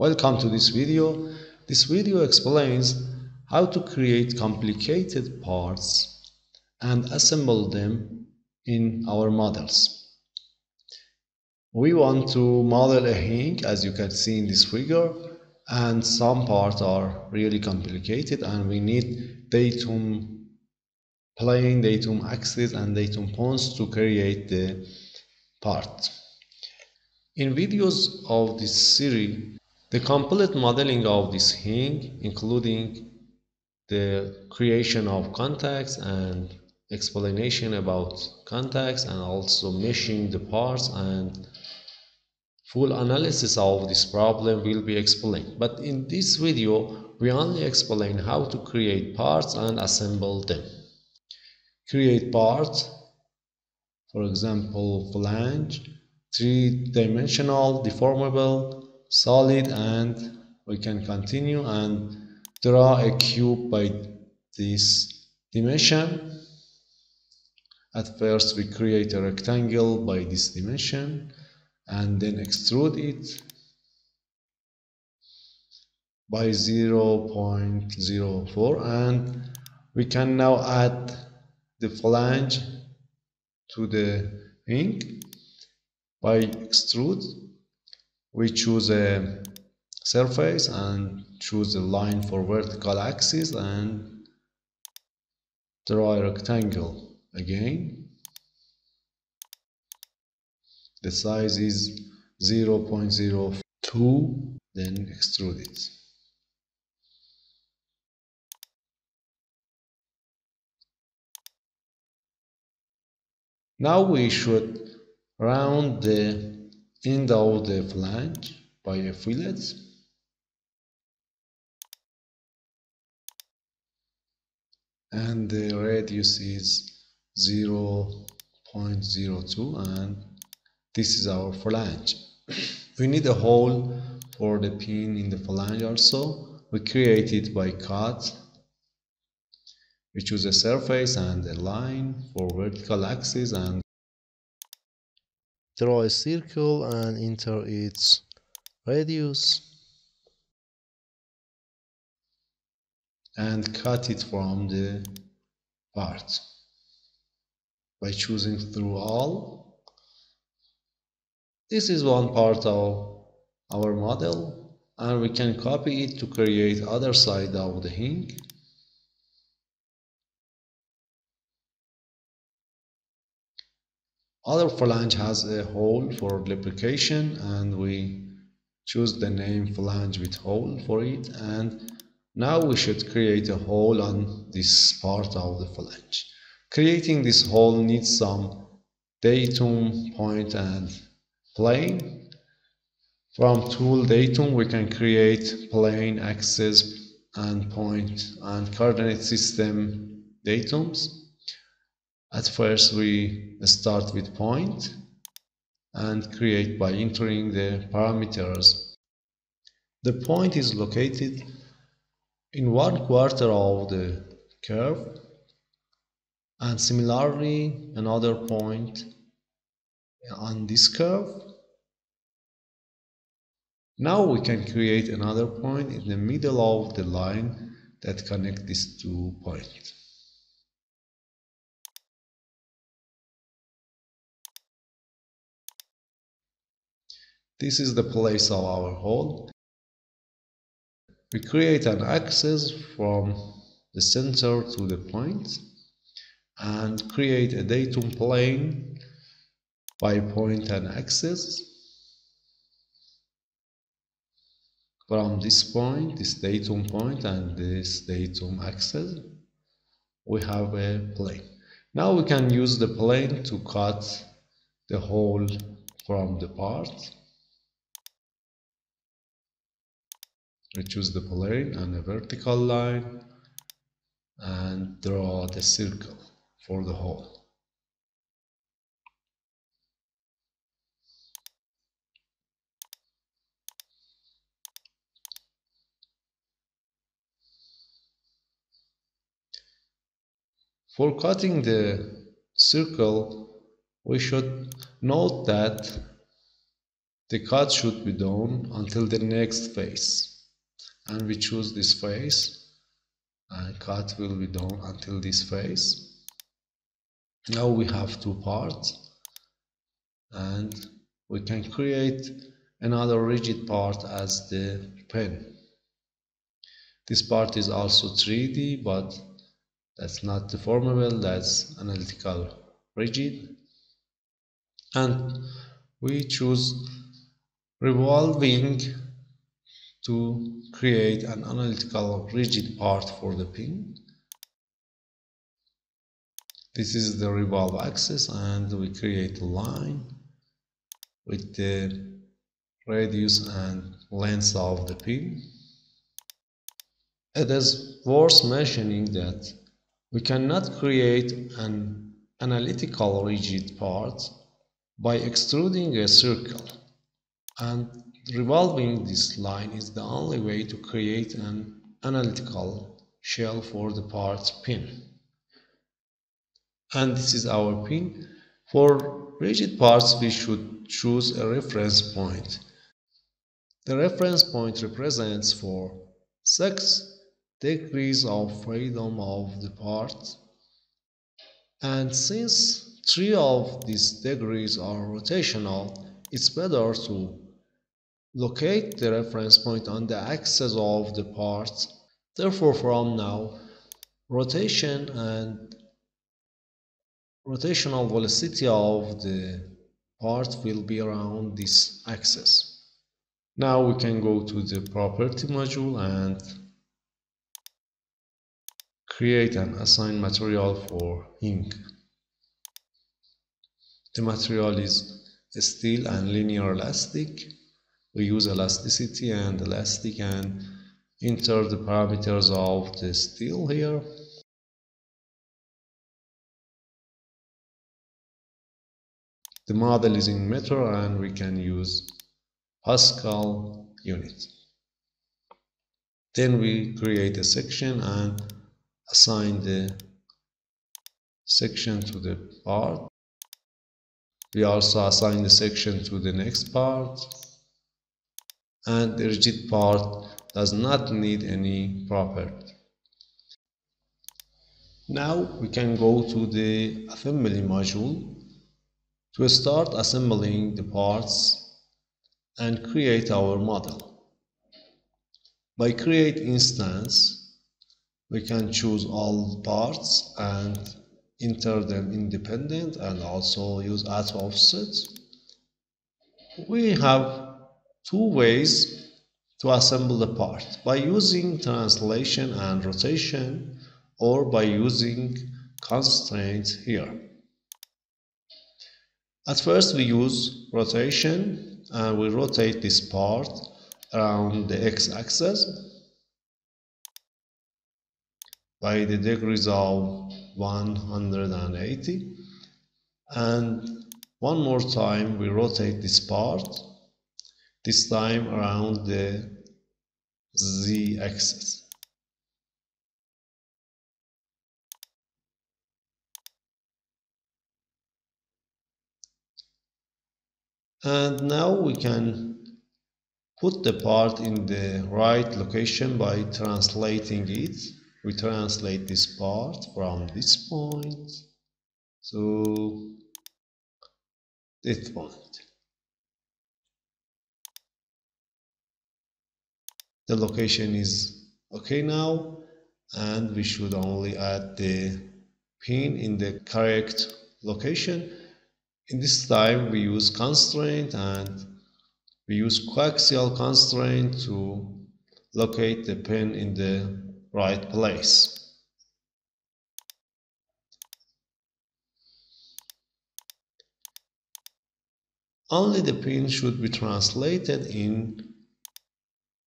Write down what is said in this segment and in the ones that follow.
Welcome to this video. This video explains how to create complicated parts and assemble them in our models. We want to model a hinge as you can see in this figure and some parts are really complicated and we need datum plane, datum axis and datum points to create the part. In videos of this series the complete modeling of this hinge, including the creation of contacts and explanation about contacts and also meshing the parts and full analysis of this problem will be explained. But in this video, we only explain how to create parts and assemble them. Create parts, for example, flange, three-dimensional, deformable, solid and we can continue and draw a cube by this dimension. At first we create a rectangle by this dimension and then extrude it by 0.04 and we can now add the flange to the ink by extrude we choose a surface and choose a line for vertical axis and draw a rectangle again. The size is 0.02 then extrude it. Now we should round the end of the uh, flange by a fillet. And the radius is 0.02 and this is our flange. We need a hole for the pin in the flange also. We create it by cut. We choose a surface and a line for vertical axis and draw a circle and enter its radius. And cut it from the part by choosing through all. This is one part of our model and we can copy it to create other side of the hinge Other flange has a hole for lubrication and we choose the name flange with hole for it and now we should create a hole on this part of the flange. Creating this hole needs some datum point and plane. From tool datum we can create plane, axis and point and coordinate system datums. At first we start with point and create by entering the parameters. The point is located in one quarter of the curve and similarly another point on this curve. Now we can create another point in the middle of the line that connect these two points. This is the place of our hole. We create an axis from the center to the point and create a datum plane by point and axis. From this point, this datum point and this datum axis, we have a plane. Now we can use the plane to cut the hole from the part. We choose the plane and a vertical line and draw the circle for the hole. For cutting the circle, we should note that the cut should be done until the next face and we choose this face and cut will be done until this face now we have two parts. And we can create another rigid part as the pin. This part is also 3d but that's not deformable that's analytical rigid. And we choose revolving to create an analytical rigid part for the pin. This is the revolve axis and we create a line with the radius and length of the pin. It is worth mentioning that we cannot create an analytical rigid part by extruding a circle and revolving this line is the only way to create an analytical shell for the parts pin. And this is our pin. For rigid parts we should choose a reference point. The reference point represents for 6 degrees of freedom of the part and since three of these degrees are rotational it's better to locate the reference point on the axis of the part therefore from now rotation and rotational velocity of the part will be around this axis now we can go to the property module and create and assign material for ink. The material is steel and linear elastic. We use elasticity and elastic and enter the parameters of the steel here. The model is in meter and we can use Pascal unit. Then we create a section and assign the section to the part we also assign the section to the next part and the rigid part does not need any property. Now we can go to the assembly module. To start assembling the parts and create our model. By create instance we can choose all parts and enter them independent and also use auto offset. We have two ways to assemble the part by using translation and rotation or by using constraints here. At first we use rotation and we rotate this part around the x-axis by the degrees of 180 and one more time we rotate this part this time around the z-axis and now we can put the part in the right location by translating it we translate this part from this point to this point. The location is okay now and we should only add the pin in the correct location. In this time we use constraint and we use coaxial constraint to locate the pin in the right place. Only the pin should be translated in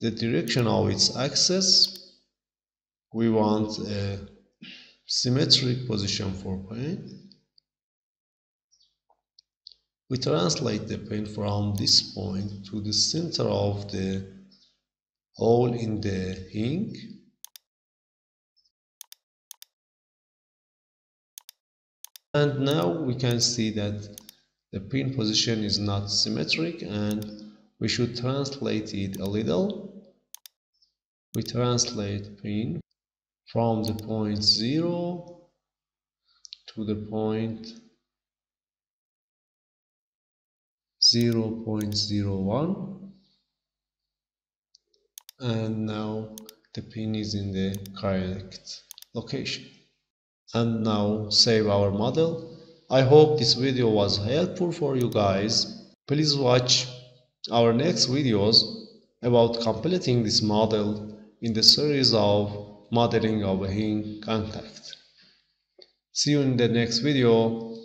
the direction of its axis. We want a symmetric position for pin. We translate the pin from this point to the center of the hole in the ink and now we can see that the pin position is not symmetric and we should translate it a little. We translate pin from the point 0 to the point 0 0.01 and now the pin is in the correct location. And now save our model. I hope this video was helpful for you guys. Please watch our next videos about completing this model in the series of modeling of a contact. See you in the next video